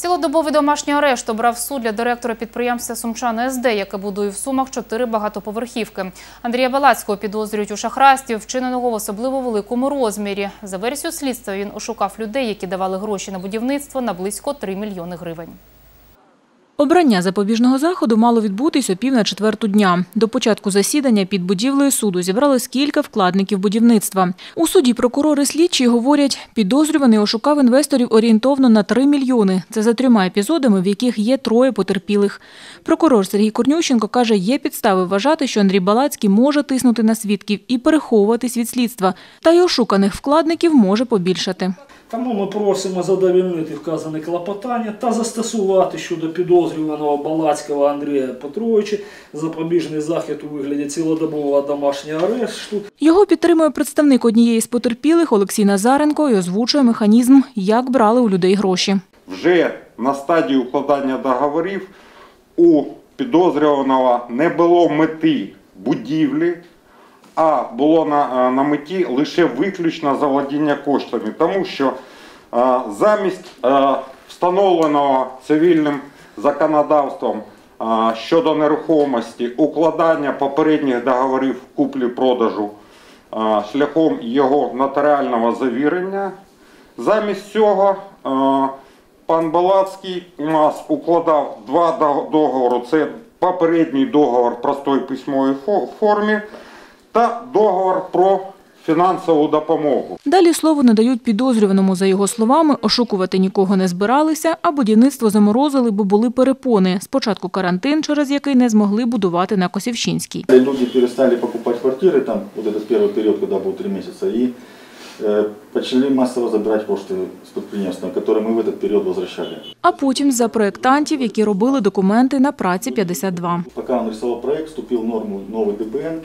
Цілодобовий домашній арешт обрав суд для директора підприємства Сумчани СД, яке будує в Сумах чотири багатоповерхівки. Андрія Балацького підозрюють у шахрасті, вчиненого в особливо великому розмірі. За версією слідства він ошукав людей, які давали гроші на будівництво на близько 3 мільйони гривень. Обрання запобіжного заходу мало відбутись о пів на четверту дня. До початку засідання під будівлею суду зібрались кілька вкладників будівництва. У суді прокурори слідчі говорять, підозрюваний ошукав інвесторів орієнтовно на 3 мільйони. Це за трьома епізодами, в яких є троє потерпілих. Прокурор Сергій Корнющенко каже, є підстави вважати, що Андрій Балацький може тиснути на свідків і переховуватись від слідства. Та й ошуканих вкладників може побільшати. Тому ми просимо задовільнити вказане клопотання та застосувати щодо підозрюваного Балацького Андрія Петровича запобіжний захід у вигляді цілодобового домашнього арешту Його підтримує представник однієї з потерпілих Олексій Назаренко і озвучує механізм, як брали у людей гроші. вже на стадії укладання договорів у підозрюваного не було мети будівлі, а було на, е, на меті лише виключно заволодіння коштами, тому що е, замість е, встановленого цивільним законодавством е, щодо нерухомості укладання попередніх договорів куплі-продажу шляхом його нотаріального завірення, замість цього е, Пан Балацький у нас укладав два до- договори. Це попередній договор простої письмовій формі та договор про фінансову допомогу. Далі слово надають підозрюваному. За його словами, ошукувати нікого не збиралися, а будівництво заморозили, бо були перепони. Спочатку карантин, через який не змогли будувати на Косівщинській. Люди перестали покупать квартиры, там вот этот первый период, когда был три месяца, и э, начали массово забирать кошты с предпринимательства, которые мы в этот период возвращали. А потім за проєктантів, які робили документи на праці 52. Пока он рисовал проект, вступил в норму новый ДБН,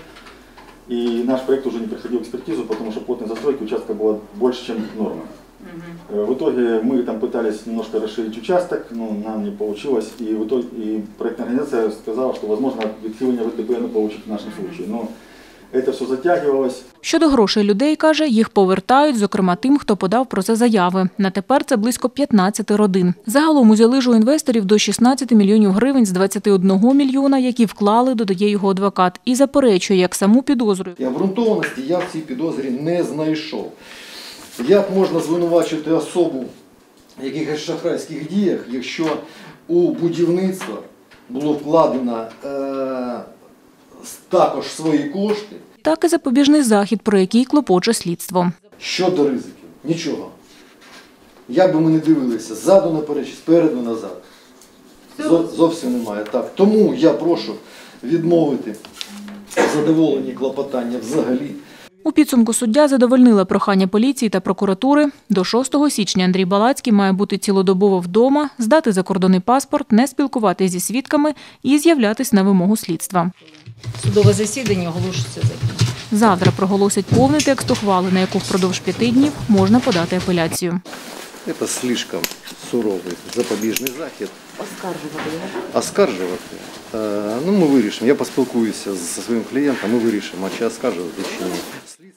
И наш проект уже не проходил экспертизу, потому что плотность застройки участка была больше, чем нормы. Э, В итоге мы там пытались немножко расширить участок, но нам не получилось, и в итоге и проектная организация сказала, что возможно відхилення від ДБН получить в нашем случае. Но это все затягивалось. Щодо грошей людей, каже, їх повертають, зокрема тим, хто подав про це заяви. На тепер це близько 15 родин. Загалом узяли ж у інвесторів до 16 мільйонів гривень з 21 мільйона, які вклали, додає його адвокат, і заперечує, як саму підозрює. І обґрунтованості я в цій підозрі не знайшов. Як можна звинувачити особу в якихось шахрайських діях, якщо у будівництво було вкладено е, також свої кошти? Так і запобіжний захід, про який клопоче слідство. Щодо ризиків, нічого. Як би ми не дивилися, ззаду наперед, спереду назад. Зовсім немає. Так. Тому я прошу відмовити задоволені клопотання взагалі. У підсумку суддя задовольнила прохання поліції та прокуратури. До 6 січня Андрій Балацький має бути цілодобово вдома, здати закордонний паспорт, не спілкуватися зі свідками і з'являтись на вимогу слідства. Судове засідання оголошується закінчено. Завтра проголосять повний текст ухвали, на яку впродовж п'яти днів можна подати апеляцію. Это слишком суровий запобіжний захід. Оскаржувати його. Оскаржувати. Е, Ну, ми вирішимо. Я поспілкуюся зі своїм клієнтом, ми вирішимо, чи оскаржувати чи ні.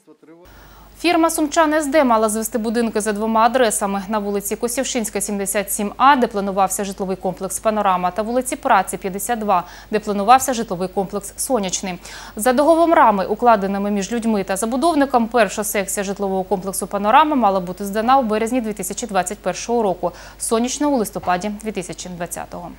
Фірма Сумчан СД мала звести будинки за двома адресами на вулиці Косівшинська, 77А, де планувався житловий комплекс Панорама, та вулиці Праці, 52, де планувався житловий комплекс Сонячний. За договорами, укладеними між людьми та забудовником, перша секція житлового комплексу Панорама мала бути здана у березні 2021 року, сонячна у листопаді 2020-го.